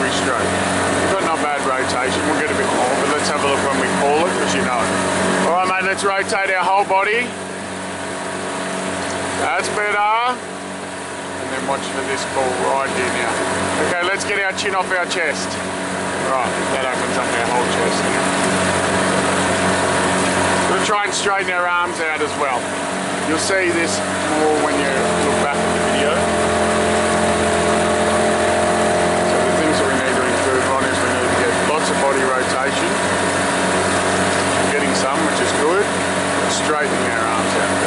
every stroke. We've got not bad rotation. We'll get a bit more, but let's have a look when we call it, because you know it. All right, mate, let's rotate our whole body. That's better. And then watch for this ball right here now. Okay, let's get our chin off our chest. Right, that opens up our whole chest now. We'll try and straighten our arms out as well. You'll see this more when you're good. Straightening our arms out.